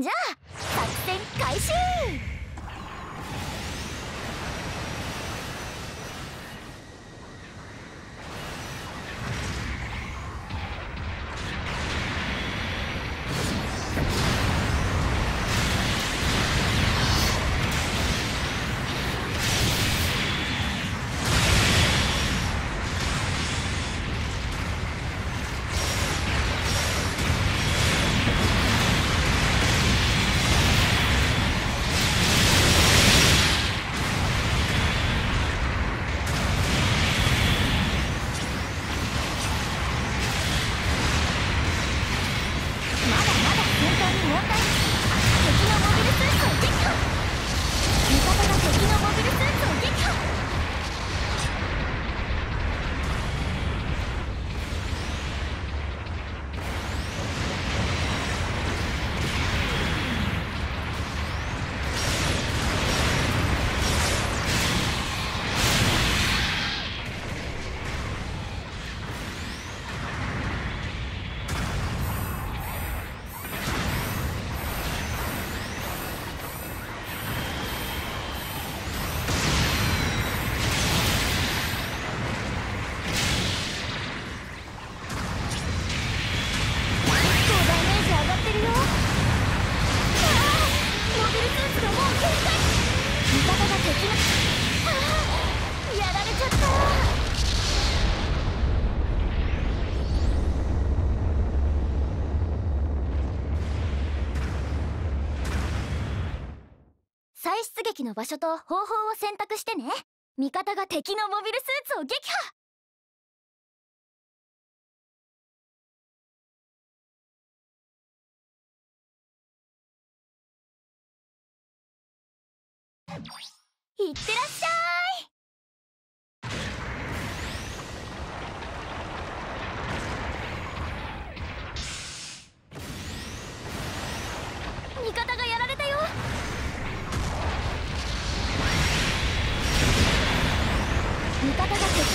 じゃあ撃の場所と方法を選択してね。味方が敵のモビルスーツを撃破。いってらっしゃい。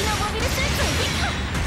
のモビルスーツを撃破。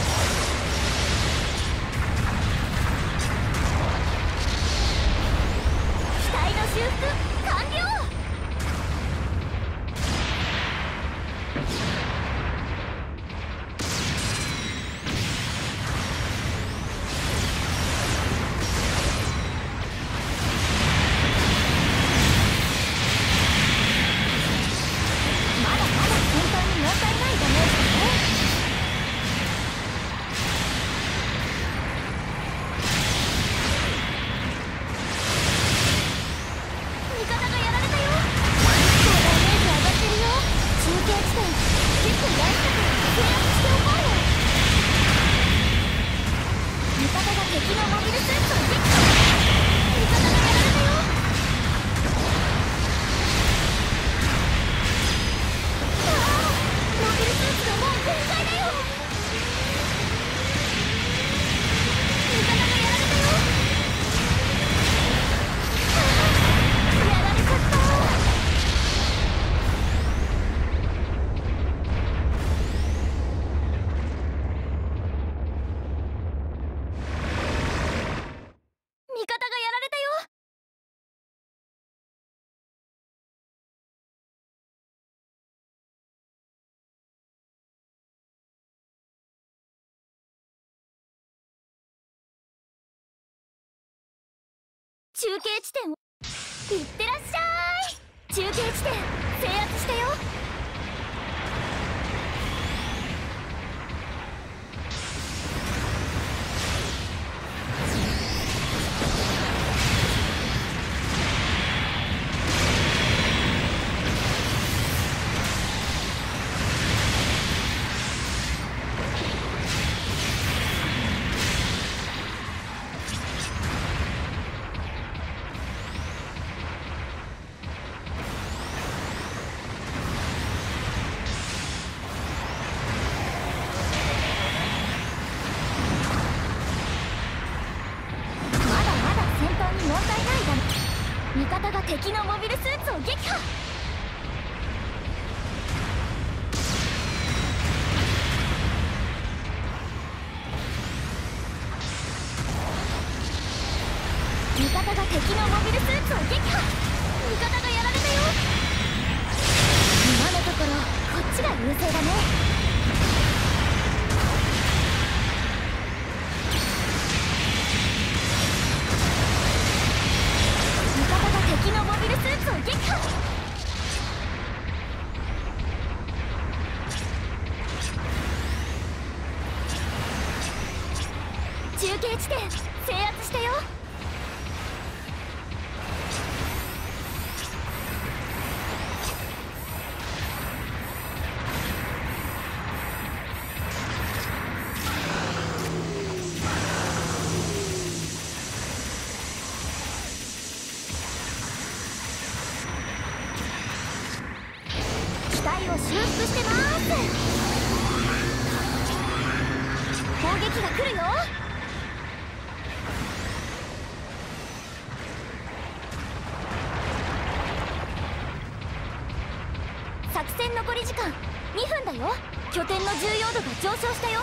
中継地点を。いってらっしゃい。中継地点制圧したよ。味方が敵のモビルスーツを撃破。味方が敵のモビルスーツを撃破。味方がやられたよ。今のところこっちが優勢だね。を修復してます。攻撃が来るよ。作戦残り時間。2分だよ。拠点の重要度が上昇したよ。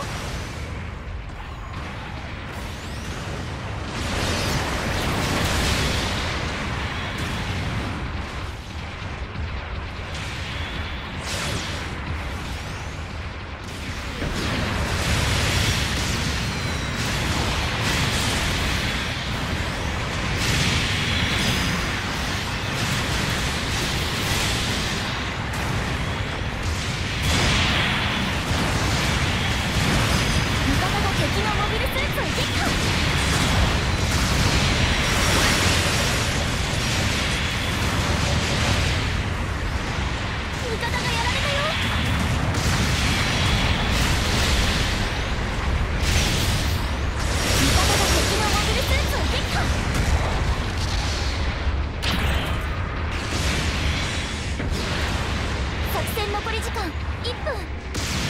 ップ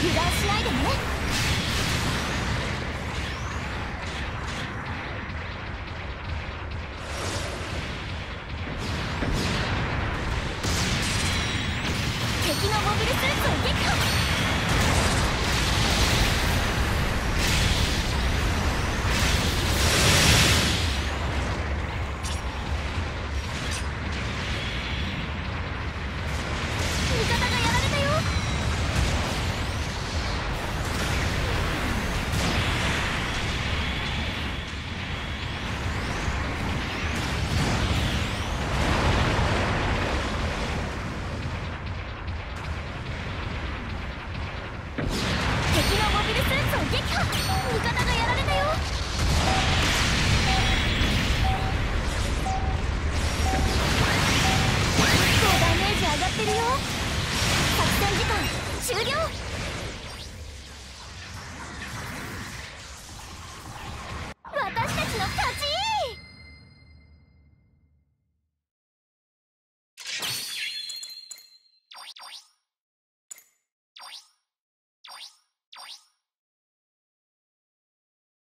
油断しないでね。